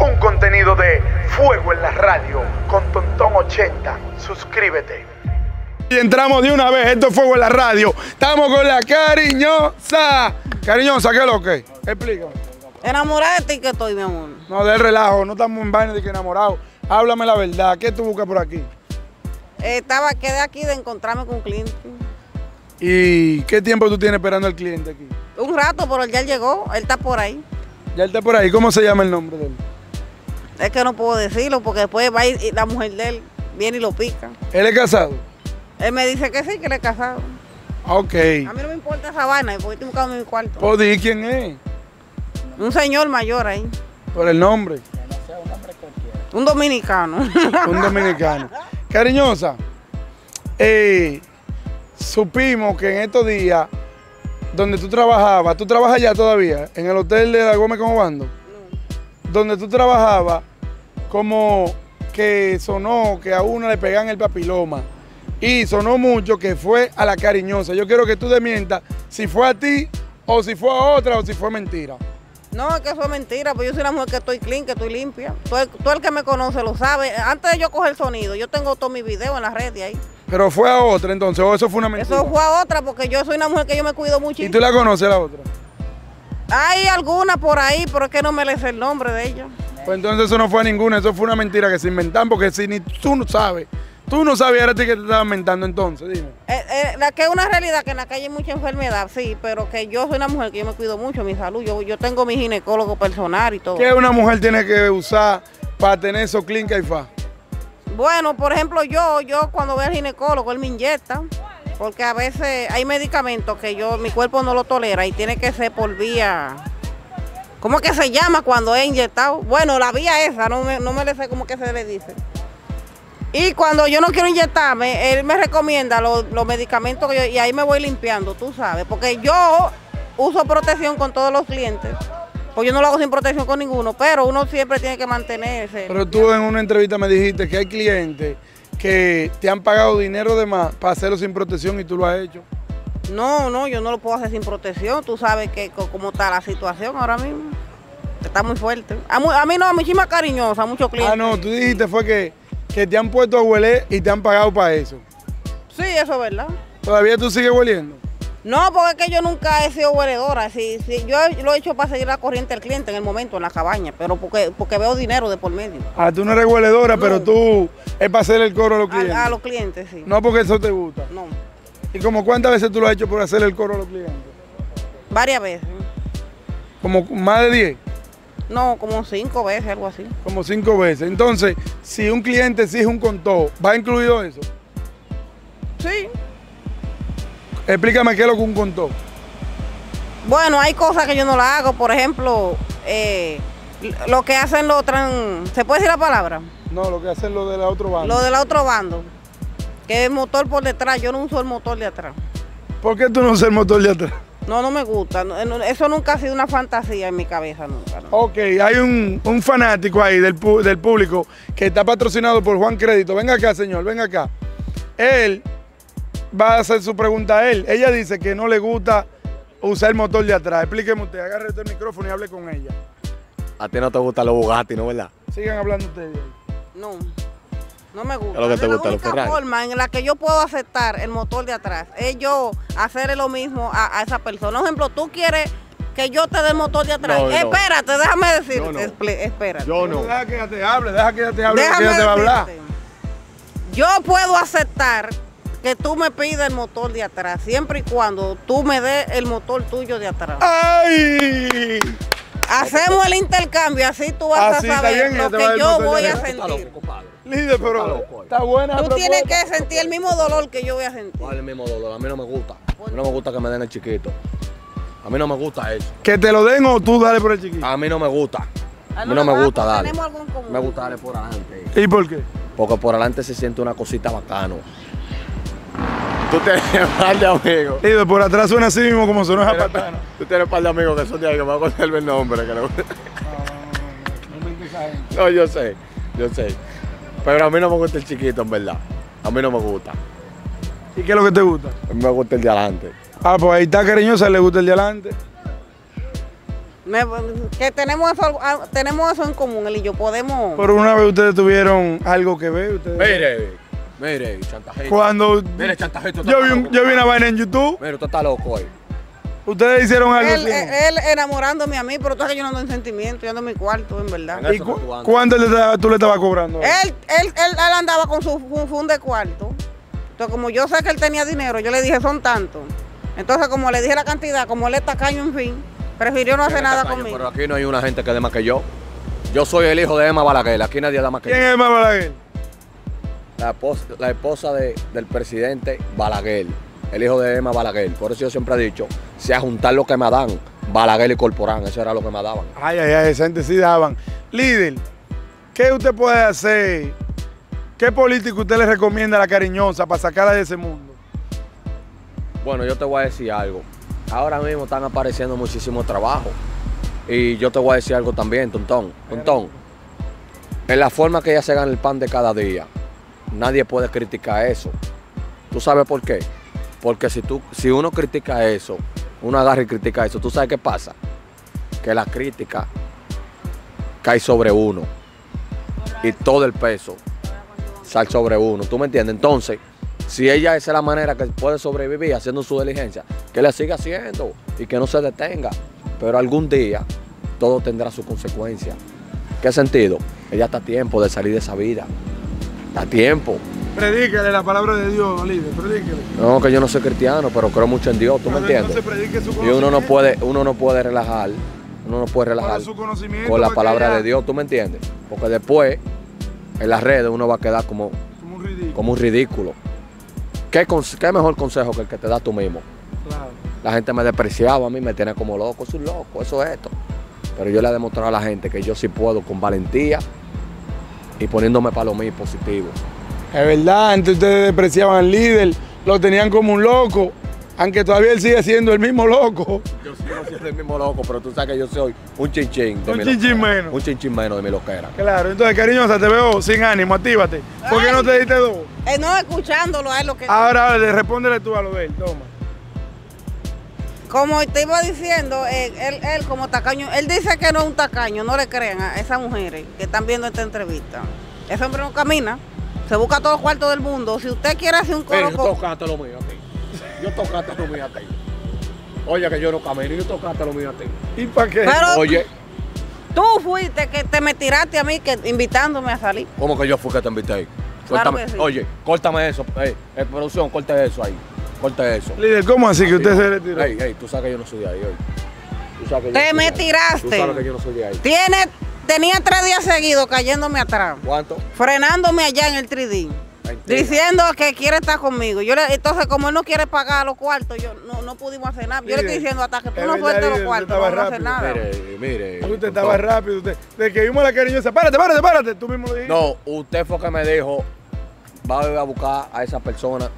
Un contenido de Fuego en la Radio con Tontón 80. Suscríbete. Y entramos de una vez, esto es Fuego en la Radio. Estamos con la cariñosa. Cariñosa, ¿qué es lo que? Explícame. Enamorada de ti que estoy, mi amor. No, del relajo, no estamos en vaina de que enamorado. Háblame la verdad, ¿qué tú buscas por aquí? Eh, estaba, quedé aquí de encontrarme con un cliente. ¿Y qué tiempo tú tienes esperando al cliente aquí? Un rato, pero ya él llegó, él está por ahí. Ya él está por ahí, ¿cómo se llama el nombre de él? Es que no puedo decirlo porque después va y la mujer de él, viene y lo pica. ¿Él es casado? Él me dice que sí, que él es casado. Ok. A mí no me importa esa vaina, porque estoy buscando mi cuarto. ¿Puedo decir quién es? Un señor mayor ahí, Por el nombre. un dominicano. Un dominicano. Cariñosa, eh, supimos que en estos días, donde tú trabajabas, tú trabajas ya todavía, en el hotel de la Gómez como Bando, donde tú trabajabas, como que sonó que a uno le pegan el papiloma. Y sonó mucho que fue a la cariñosa. Yo quiero que tú desmientas si fue a ti o si fue a otra o si fue mentira. No, es que eso es mentira, pues yo soy una mujer que estoy clean, que estoy limpia. Tú, el- que me conoce lo sabe. Antes de yo coger el sonido, yo tengo todos mis videos en las redes ahí. Pero fue a otra entonces, o eso fue una mentira. Eso fue a otra porque yo soy una mujer que yo me cuido mucho. ¿Y tú la conoces la otra? Hay algunas por ahí, pero es que no me el nombre de ella. Pues entonces eso no fue ninguna, eso fue una mentira que se inventan, porque si ni tú no sabes, tú no sabías era que te estaban inventando entonces, dime. Eh, eh, la que es una realidad que en la calle hay mucha enfermedad, sí, pero que yo soy una mujer que yo me cuido mucho mi salud. Yo, yo tengo mi ginecólogo personal y todo. ¿Qué una mujer tiene que usar para tener eso que hay fa? Bueno, por ejemplo, yo, yo cuando voy al ginecólogo, él me inyecta, porque a veces hay medicamentos que yo, mi cuerpo no lo tolera y tiene que ser por vía. ¿Cómo que se llama cuando es inyectado? Bueno, la vía esa, no me, no me le sé cómo que se le dice. Y cuando yo no quiero inyectarme, él me recomienda los, los medicamentos que yo, y ahí me voy limpiando, tú sabes, porque yo uso protección con todos los clientes. Pues yo no lo hago sin protección con ninguno, pero uno siempre tiene que mantenerse. Pero tú en una entrevista me dijiste que hay clientes que te han pagado dinero de más para hacerlo sin protección y tú lo has hecho. No, no, yo no lo puedo hacer sin protección. Tú sabes que cómo está la situación ahora mismo. Está muy fuerte. A, mu- a mí no, a muchísima cariñosa, a muchos clientes. Ah, no, tú dijiste fue que, que te han puesto a hueler y te han pagado para eso. Sí, eso es verdad. ¿Todavía tú sigues hueliendo? No, porque es que yo nunca he sido hueledora. Sí, sí, yo lo he hecho para seguir la corriente del cliente en el momento, en la cabaña, pero porque, porque veo dinero de por medio. Ah, tú no eres hueledora, No. pero tú es para hacer el coro a los clientes. A, a los clientes, sí. No porque eso te gusta. No, ¿Y como cuántas veces tú lo has hecho por hacer el coro a los clientes? varias veces. Como más de 10, No, como cinco veces, algo así. como 5 veces. Entonces, si un cliente exige un contó, ¿va incluido eso? Sí. Explícame qué es lo que un contó. Bueno, hay cosas que yo no las hago. Por ejemplo, eh, lo que hacen los tran... ¿Se puede decir la palabra? No, lo que hacen lo de la otro bando. Lo del otro bando, que es el motor por detrás, yo no uso el motor de atrás. ¿Por qué tú no usas el motor de atrás? No, no me gusta. Eso nunca ha sido una fantasía en mi cabeza, nunca. no. Ok, hay un, un fanático ahí del, del público que está patrocinado por Juan Crédito. Venga acá, señor, venga acá. Él va a hacer su pregunta a él. Ella dice que no le gusta usar el motor de atrás. Explíqueme usted, agarre usted el micrófono y hable con ella. A ti no te gustan los Bugatti, ¿no verdad? Sigan hablando ustedes. No, no me gusta. ¿Qué es lo que te Es gusta, la única forma en la que yo puedo aceptar el motor de atrás es yo hacerle lo mismo a, a esa persona. Por ejemplo, tú quieres que yo te dé el motor de atrás. No, no. Espérate, déjame decirte. No, Espérate. Yo no. Deja que ella te hable, deja que ella te hable, que Déjame ella te va a hablar. Yo puedo aceptar que tú me pidas el motor de atrás, siempre y cuando tú me des el motor tuyo de atrás. ¡Ay! Hacemos el intercambio, así tú vas Así a saber lo te va a dar que yo voy a sentir. Líder, pero Está loco. está buena la Tú tienes que sentir el mismo dolor que yo voy a sentir. Vale el mismo dolor, a mí no me gusta. A mí no me gusta que me den el chiquito. A mí no me gusta eso. Que te lo den o tú dale por el chiquito. A mí no me gusta. A mí no me gusta darle. Tenemos algo en común. Me gusta darle por adelante. ¿Y por qué? Porque por adelante se siente una cosita bacano. Tú tienes un par de amigos. Líder, por atrás suena así mismo como sonó esa patana. Tú tienes un par de amigos que son de ahí que me va a conservar el nombre. Que le- No, yo sé, yo sé. Pero a mí no me gusta el chiquito, en verdad. A mí no me gusta. ¿Y qué es lo que te gusta? A mí me gusta el de adelante. Ah, pues ahí está cariñosa, le gusta el de adelante. Me- que tenemos eso, ah, tenemos eso en común, él y yo. Podemos. Por una vez ustedes tuvieron algo que ver. Ustedes, Mire, mire, chantajito. Cuando Mire, chantajito. yo vi, un- yo vi una vaina en YouTube, Mire, usted está loco ahí. ustedes hicieron algo él, así. él- él enamorándome a mí, pero tú sabes que yo no ando en sentimiento, yo ando en mi cuarto, en verdad. ¿Y cu- cuánto le tú le estabas cobrando? Él, él, él, él andaba con su fun, de cuarto. Entonces, como yo sé que él tenía dinero, yo le dije, son tantos. Entonces, como le dije la cantidad, como él es tacaño, en fin, prefirió no hacer nada Tacaño, conmigo. Pero aquí no hay una gente que dé más que yo. Yo soy el hijo de Emma Balaguer. Aquí nadie da más que ¿Quién yo. es más Balaguer? La esposa, la esposa de- del presidente Balaguer. El hijo de Emma Balaguer. Por eso yo siempre he dicho, si a juntar lo que me dan, Balaguer y Corporán, eso era lo que me daban. Ay, ay, ay, esa gente sí daban. Líder, ¿qué usted puede hacer? ¿Qué político usted le recomienda a la cariñosa para sacarla de ese mundo? Bueno, yo te voy a decir algo. Ahora mismo están apareciendo muchísimos trabajos. Y yo te voy a decir algo también, Tontón. Tontón, en la forma que ella se gana el pan de cada día, nadie puede criticar eso. ¿Tú sabes por qué? Porque si, tú, si uno critica eso, uno agarra y critica eso, ¿tú sabes qué pasa? Que la crítica cae sobre uno. Y todo el peso sale sobre uno. ¿Tú me entiendes? Entonces, si ella esa es la manera que puede sobrevivir haciendo su diligencia, que la siga haciendo y que no se detenga. Pero algún día todo tendrá su consecuencia. ¿Qué sentido? Ella está a tiempo de salir de esa vida. A tiempo. Predíquele la palabra de Dios, líder, predíquele. No, que yo no soy cristiano, pero creo mucho en Dios, ¿tú me entiendes? su Y uno no puede, uno no puede relajar, uno no puede relajar Con su conocimiento, con la palabra de Dios, ¿tú me entiendes? Porque después en las redes uno va a quedar como, Como un ridículo. como un ridículo. ¿Qué, qué mejor consejo que el que te da tú mismo? Claro. La gente me despreciaba a mí, me tiene como loco, es un loco, eso es esto. Pero yo le he demostrado a la gente que yo sí puedo con valentía y poniéndome para lo mío positivo. Es verdad, antes ustedes despreciaban al líder, lo tenían como un loco, aunque todavía él sigue siendo el mismo loco. Yo sigo siendo el mismo loco, pero tú sabes que yo soy un chinchín. de Un mi chinchín loquera. menos. Un chinchín menos de mi loquera. Claro, entonces cariñosa, te veo sin ánimo, actívate. ¿Por qué no te diste dos? Eh, no escuchándolo a él lo que. Ahora, ahora, respóndele tú a lo de él, toma. Como te iba diciendo, eh, él, él como tacaño, él dice que no es un tacaño, no le crean a esas mujeres que están viendo esta entrevista. Ese hombre no camina, se busca todos los cuartos del mundo. Si usted quiere hacer un coro yo con- tocaste lo mío a ti. Yo tocaste lo mío a ti. Oye, que yo no camino, yo tocaste lo mío a ti. ¿Y para qué? Pero- Oye, Tú fuiste que te me tiraste a mí que invitándome a salir. ¿cómo que yo fui que te invité ahí? Claro Córtame- que sí. Oye, córtame eso. Ey, eh, producción, corte eso ahí. Corte eso. Líder, ¿cómo así que usted se retiró? Ey, ey, tú sabes que yo no soy de ahí hoy. Tú sabes que yo Te me tiraste. Tú sabes que yo no soy de ahí. Tiene, tenía tres días seguidos cayéndome atrás, ¿Cuánto? frenándome allá en el 3D. Mentira. Diciendo que quiere estar conmigo. Yo le- entonces, como él no quiere pagar los cuartos, yo no, no pudimos hacer nada. Yo le Mire, estoy diciendo hasta que tú no sueltes los cuartos, no vamos a hacer nada. Mire, mire. Usted estaba rápido, usted. De que vimos la cariñosa, párate, párate, párate, tú mismo lo dijiste. No, usted fue que me dijo, va a ir a buscar a esa persona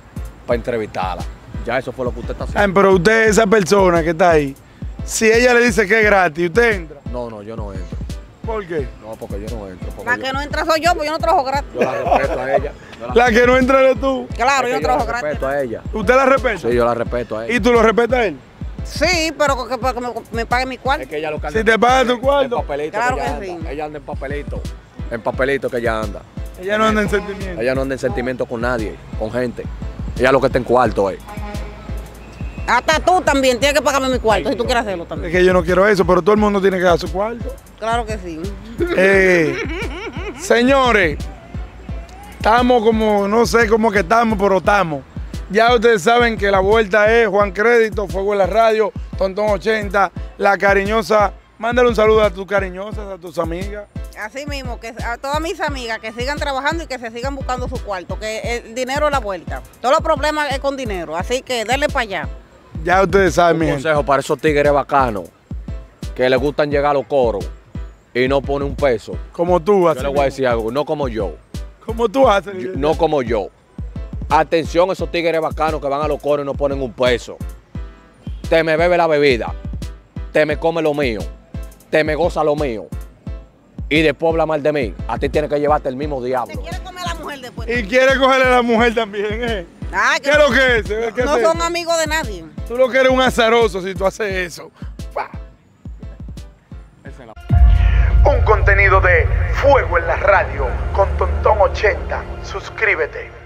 para entrevistarla. Ya eso fue lo que usted está haciendo. Ay, pero usted, esa persona que está ahí, si ella le dice que es gratis, usted entra. No, no, yo no entro. ¿Por qué? No, porque yo no entro. La yo, que no entra soy yo, porque yo no trabajo gratis. yo la respeto a ella. Yo la, La que no entra eres tú. Claro, es yo no trabajo la gratis. respeto a ella. ¿Usted la respeta? Sí, yo la respeto a ella. ¿Y tú lo respetas a él? Sí, pero que, que me, me pague mi cuarto. Es que ella lo que Si te paga tu en cuarto, papelito Claro que ella que anda. sí. Ella anda en papelito. En papelito que ella anda. ella no anda en sentimiento. Ella no anda en sentimiento con nadie, con gente. Ella lo que está en cuarto es. Hasta tú también tienes que pagarme mi cuarto, si tú quieres hacerlo Es también. que yo no quiero eso, pero todo el mundo tiene que dar su cuarto. Claro que sí. Eh, señores, estamos como, no sé cómo que estamos, pero estamos. Ya ustedes saben que la vuelta es Juan Crédito, Fuego en la Radio, Tontón 80, La Cariñosa. Mándale un saludo a tus cariñosas, a tus amigas. Así mismo, que a todas mis amigas que sigan trabajando y que se sigan buscando su cuarto, que el dinero es la vuelta. Todos los problemas es con dinero, así que denle para allá. Ya ustedes saben, mi Un gente. consejo para esos tigres bacanos que les gustan llegar a los coros y no ponen un peso. Como tú, Yo así les voy a decir algo, no como yo. Como tú haces. Yo- no como yo. Atención a esos tigres bacanos que van a los coros y no ponen un peso. Te me bebe la bebida, te me come lo mío, te me goza lo mío y después habla mal de mí. A ti tienes que llevarte el mismo ¿Te diablo. quiere comer la mujer después? Y quiere cogerle a la mujer también, ¿eh? Ay, ¿Qué es lo que es? ¿Qué no es son amigos de nadie. Tú lo que eres un azaroso si tú haces eso. Pa. Un contenido de Fuego en la Radio con Tontón 80. Suscríbete.